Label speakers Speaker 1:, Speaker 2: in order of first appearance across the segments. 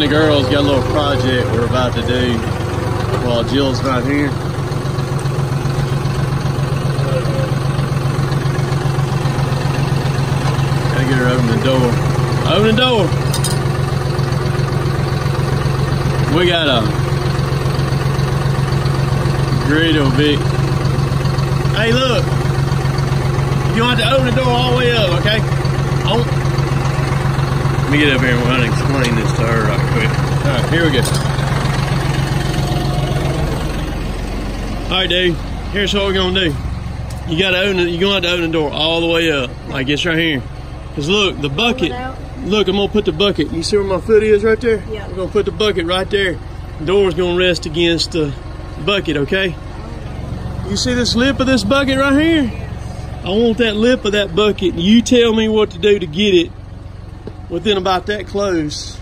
Speaker 1: and the girls got a little project we're about to do while Jill's not here. Gotta get her open the door. Open the door. We got a old big. Hey, look. You want to open the door all the way up, okay? Oh. Let me get up here and we'll explain this to her right quick. All right, here we go. All right, dude. Here's what we're gonna do. You gotta open it. You're gonna have to open the door all the way up, like it's right here. Cause look, the bucket. Look, I'm gonna put the bucket. You see where my foot is right there?
Speaker 2: Yeah.
Speaker 1: We're gonna put the bucket right there. The door's gonna rest against the bucket, okay? You see this lip of this bucket right here? I want that lip of that bucket. You tell me what to do to get it within about that close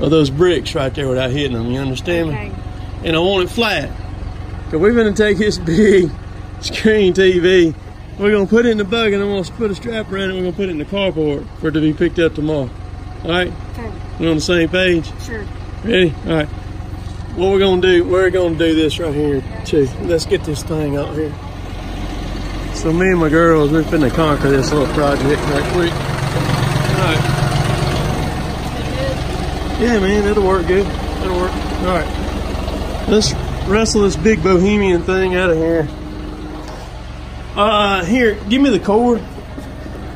Speaker 1: of those bricks right there without hitting them. You understand
Speaker 2: Okay.
Speaker 1: me? And I want it flat. So we're gonna take this big screen TV. We're gonna put it in the bug and I'm gonna put a strap around it. We're gonna put it in the carport for it to be picked up tomorrow. All right?
Speaker 2: Okay.
Speaker 1: We're on the same page.
Speaker 2: Sure.
Speaker 1: Ready? All right. What we're gonna do? We're gonna do this right here too. Let's get this thing out here. So me and my girls, we're finna conquer this little project right quick. All right. Yeah, man, it'll work good. It'll work. All right. Let's wrestle this big bohemian thing out of here. Uh, here, give me the cord.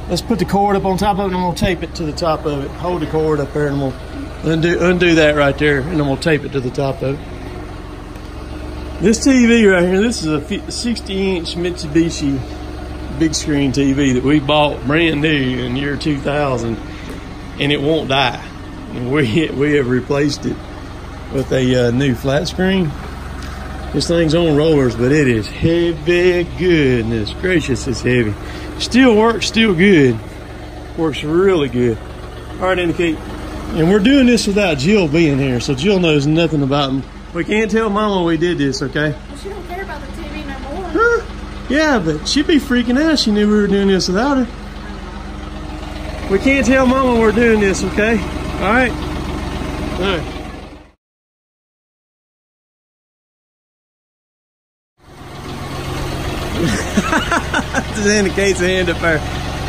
Speaker 1: Let's put the cord up on top of it and we'll tape it to the top of it. Hold the cord up there and we'll undo, undo that right there and then we'll tape it to the top of it. This TV right here, this is a 60 inch Mitsubishi big screen TV that we bought brand new in year 2000 and it won't die. And we, we have replaced it with a uh, new flat screen. This thing's on rollers, but it is heavy. Goodness gracious, it's heavy. Still works, still good. Works really good. All right, indicate. And we're doing this without Jill being here, so Jill knows nothing about them. We can't tell Mama we did this, okay?
Speaker 2: Well, she don't care about the TV no more.
Speaker 1: Huh? Yeah, but she'd be freaking out. She knew we were doing this without her. We can't tell Mama we're doing this, okay? All right. All right. Just indicates a hand up there.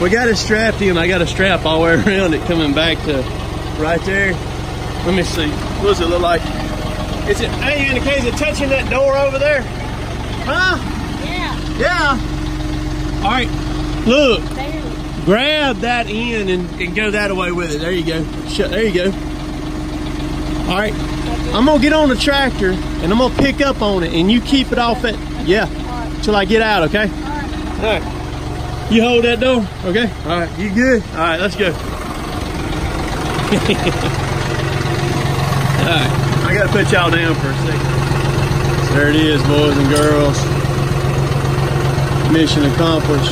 Speaker 1: We got it strapped in. I got a strap all the way around it coming back to right there. Let me see. What does it look like? Is it, hey, indicates it touching that door over there? Huh?
Speaker 2: Yeah.
Speaker 1: Yeah. All right. Look,
Speaker 2: There.
Speaker 1: Grab that end and, and go that away with it. There you go. Shut. There you go. All right. I'm gonna get on the tractor and I'm gonna pick up on it, and you keep it off it. Yeah. Till I get out. Okay. All right. You hold that door. Okay. All right. You good? All right. Let's go. All right. I gotta put y'all down for a second. There it is, boys and girls. Mission accomplished.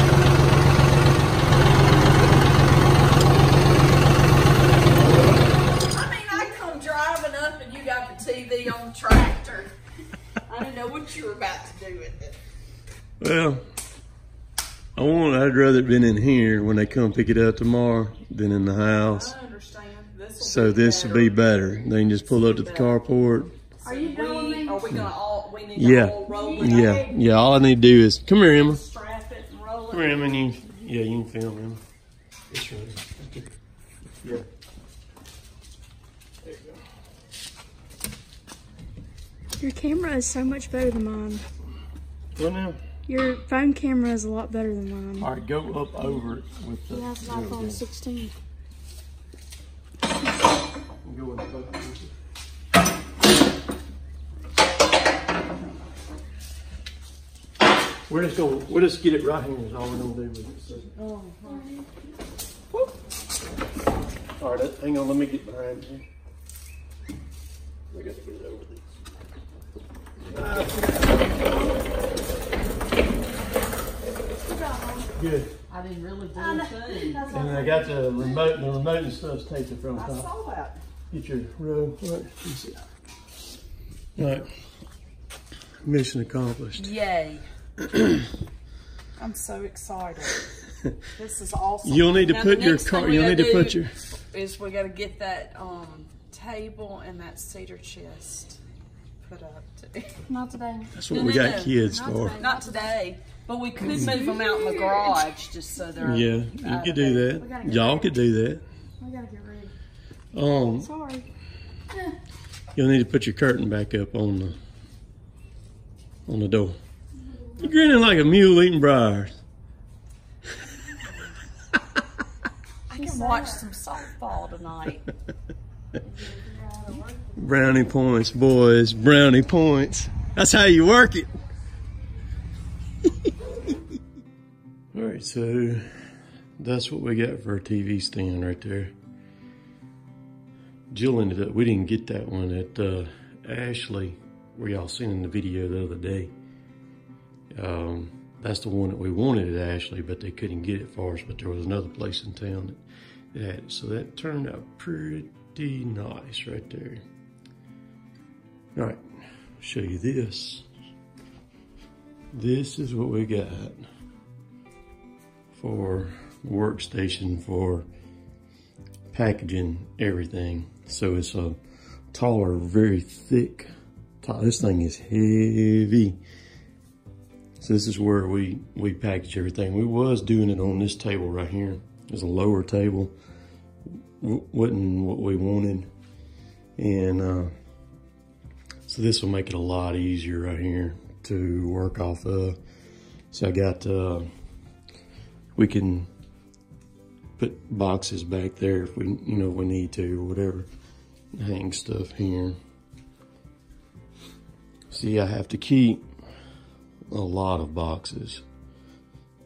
Speaker 3: I mean, I come driving up and you got the TV on the tractor. I don't know what you're about to do with it.
Speaker 1: Well, I want. I'd rather it been in here when they come pick it up tomorrow than in the house.
Speaker 3: I understand. This will
Speaker 1: So this will be better. They can just pull up to the carport.
Speaker 2: Are you done with
Speaker 3: We,
Speaker 2: me?
Speaker 3: are we gonna all? We need
Speaker 1: Yeah,
Speaker 3: to all roll it.
Speaker 1: yeah, yeah. All I need to do is come here, Emma.
Speaker 3: Strap it and roll
Speaker 1: Come here, Emma. And you, yeah, you can film Emma. It's right. Yeah. There you go.
Speaker 2: Your camera is so much better than mine.
Speaker 1: Well now.
Speaker 2: Your phone camera is a lot better than mine.
Speaker 1: All right, go up over it with the.
Speaker 2: He has an
Speaker 1: there we go.
Speaker 2: iPhone 16.
Speaker 1: Go with the bucket. We're just gonna, we'll just get it right here is all we're gonna do with it. So. Whoop. All right, hang on, let me get behind you. We gotta get it over this. Good.
Speaker 3: I didn't really do a thing.
Speaker 1: And I got the remote, the remote and stuff's taped up on
Speaker 3: I
Speaker 1: top.
Speaker 3: saw that.
Speaker 1: Get your row. All right, let me see. All right. Mission accomplished.
Speaker 3: Yay. I'm so excited. This is awesome.
Speaker 1: You'll need to
Speaker 3: Now,
Speaker 1: put your
Speaker 3: next
Speaker 1: car. You'll need
Speaker 3: gotta
Speaker 1: put your.
Speaker 3: Is we gotta get that, um, table and that cedar chest put up too.
Speaker 2: Not today.
Speaker 1: That's what
Speaker 3: No,
Speaker 1: we
Speaker 3: no,
Speaker 1: got
Speaker 3: no,
Speaker 1: kids
Speaker 2: not
Speaker 1: for.
Speaker 2: today.
Speaker 3: Not today, but we could move them out in the garage just so they're
Speaker 1: Yeah, you
Speaker 3: out
Speaker 1: could do
Speaker 3: it.
Speaker 1: That. Y'all
Speaker 2: rid.
Speaker 1: could do that.
Speaker 2: I gotta get ready.
Speaker 1: Um,
Speaker 2: Sorry.
Speaker 1: you'll need to put your curtain back up on the on the door. You're grinning like a mule eating briars.
Speaker 3: I can watch some softball tonight.
Speaker 1: Brownie points, boys. Brownie points. That's how you work it. All right, so that's what we got for a TV stand right there. Jill ended up, we didn't get that one at uh, Ashley, where y'all seen in the video the other day. Um, that's the one that we wanted at Ashley, but they couldn't get it for us. But there was another place in town that had it. So that turned out pretty nice right there. All right, show you this. This is what we got for workstation for packaging everything. So it's a taller, very thick. This thing is heavy. So this is where we we package everything. We was doing it on this table right here. It's a lower table. W- wasn't what we wanted, and uh, so this will make it a lot easier right here to work off of. So I got uh, we can put boxes back there if we you know we need to or whatever. Hang stuff here. See, I have to keep a lot of boxes.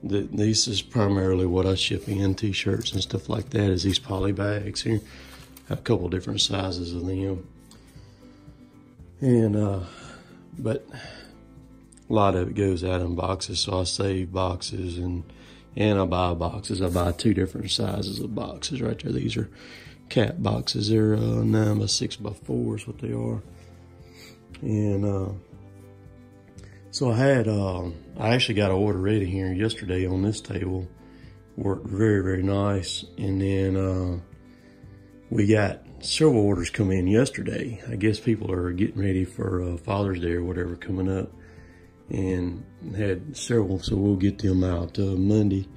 Speaker 1: The, this is primarily what I ship in, t-shirts and stuff like that, is these poly bags here. I have a couple different sizes of them. And, uh, but a lot of it goes out in boxes, so I save boxes and, and I buy boxes. I buy two different sizes of boxes right there. These are cat boxes. They're, uh, nine by six by four is what they are. And, uh, so I had, um, I actually got an order ready here yesterday on this table. Worked very, very nice. And then, uh, we got several orders come in yesterday. I guess people are getting ready for uh, Father's Day or whatever coming up. And had several, so we'll get them out uh, Monday.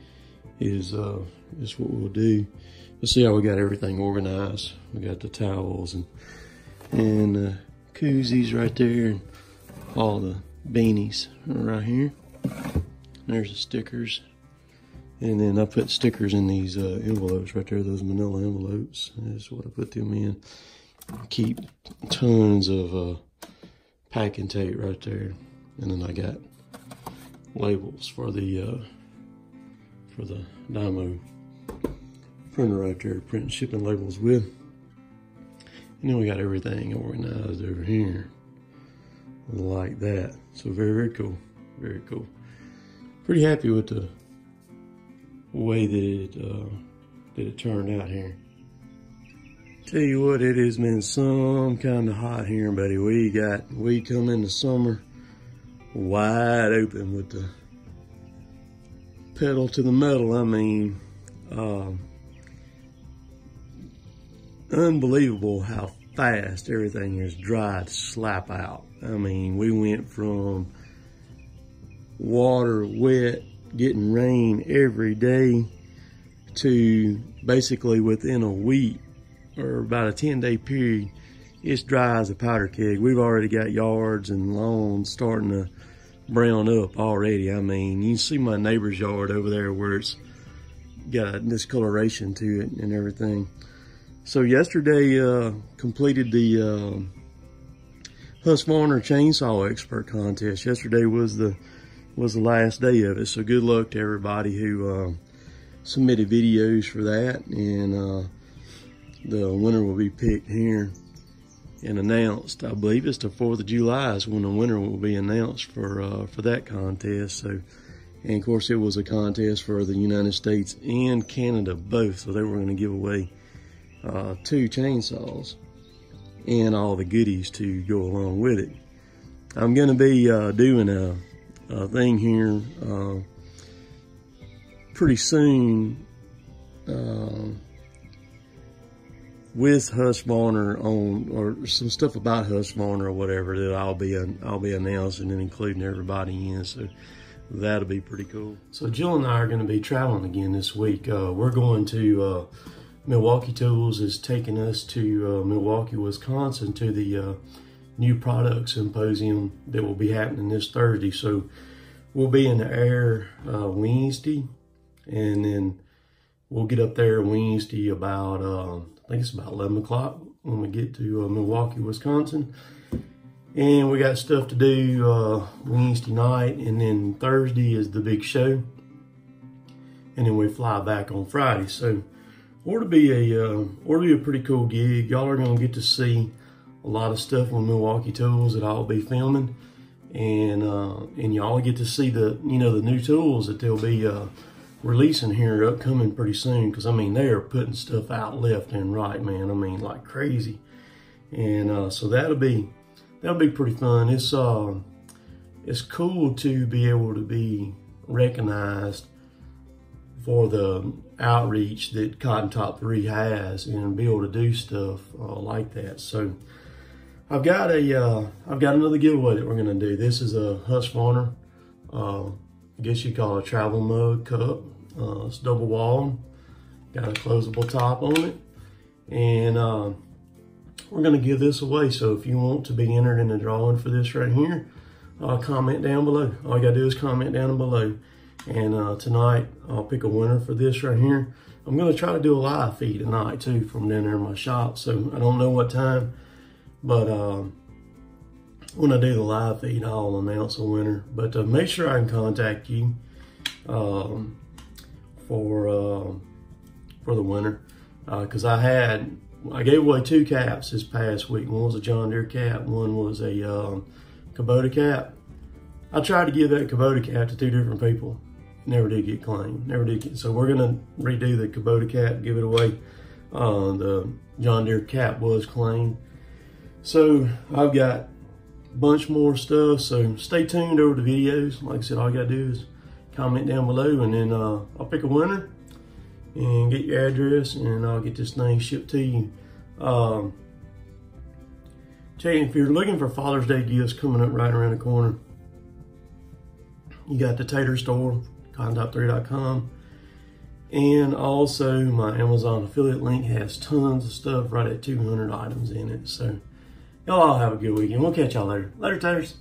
Speaker 1: Is uh, is what we'll do. Let's see how we got everything organized. We got the towels and and uh, koozies right there, and all the beanies right here. There's the stickers. And then I put stickers in these uh, envelopes right there, those manila envelopes. That's what I put them in. Keep tons of uh, packing tape right there. And then I got labels for the uh, for the Dymo printer right there, printing shipping labels with. And then we got everything organized over here like that. So very, very cool. Very cool. Pretty happy with the way that it uh, that it turned out here. Tell you what, it has been some kind of hot here, buddy. We got we come in the summer wide open with the pedal to the metal. I mean, um, unbelievable how fast everything is dried slap out. I mean, we went from water, wet, getting rain every day to basically within a week or about a 10 day period, it's dry as a powder keg. We've already got yards and lawns starting to brown up already. I mean, you see my neighbor's yard over there where it's got a discoloration to it and everything. So yesterday, uh, completed the, uh, Husqvarna Chainsaw Expert Contest. Yesterday was the was the last day of it. So good luck to everybody who uh, submitted videos for that, and uh, the winner will be picked here and announced. I believe it's the Fourth of July is when the winner will be announced for uh, for that contest. So, and of course, it was a contest for the United States and Canada both. So they were going to give away uh, two chainsaws and all the goodies to go along with it. I'm going to be uh, doing a, a, thing here uh, pretty soon uh, with Husqvarna on, or some stuff about Husqvarna or whatever that I'll be I'll be announcing and including everybody in. So that'll be pretty cool. So Jill and I are going to be traveling again this week. Uh, we're going to uh, Milwaukee Tools is taking us to uh, Milwaukee, Wisconsin to the uh, new product symposium that will be happening this Thursday. So we'll be in the air uh, Wednesday, and then we'll get up there Wednesday about um, I think it's about 11 o'clock when we get to uh, Milwaukee, Wisconsin. And we got stuff to do uh, Wednesday night, and then Thursday is the big show. And then we fly back on Friday. So, ought to be a uh, ought to be a pretty cool gig. Y'all are gonna get to see a lot of stuff on Milwaukee Tools that I'll be filming, and uh, and y'all get to see the you know the new tools that they'll be uh, releasing here upcoming pretty soon. Because I mean they are putting stuff out left and right, man. I mean like crazy, and uh, so that'll be that'll be pretty fun. It's uh, it's cool to be able to be recognized for the outreach that Cotontop3 has and be able to do stuff uh, like that. So I've got a, uh, I've got another giveaway that we're gonna do. This is a Husqvarna, uh, I guess you call it a travel mug cup. Uh, it's double walled, got a closable top on it. And uh, we're gonna give this away. So if you want to be entered in the drawing for this right here, uh, comment down below. All you gotta do is comment down below. And uh, tonight, I'll pick a winner for this right here. I'm gonna try to do a live feed tonight too from down there in my shop. So I don't know what time, but um, when I do the live feed, I'll announce a winner. But uh, make sure I can contact you um, for uh, for the winner because I had I gave away two caps this past week. One was a John Deere cap, one was a um, Kubota cap. I tried to give that Kubota cap to two different people. Never did get claimed. Never did get. So we're gonna redo the Kubota cap, give it away. Uh, the John Deere cap was claimed. So I've got a bunch more stuff. So stay tuned over the videos. Like I said, all you gotta do is comment down below, and then uh, I'll pick a winner and get your address, and I'll get this thing shipped to you. Um, tell you, if you're looking for Father's Day gifts coming up right around the corner, you got the Tater Store, cotontop3.com. And also my Amazon affiliate link has tons of stuff right at 200 items in it. So y'all all have a good weekend. We'll catch y'all later. Later, Taters.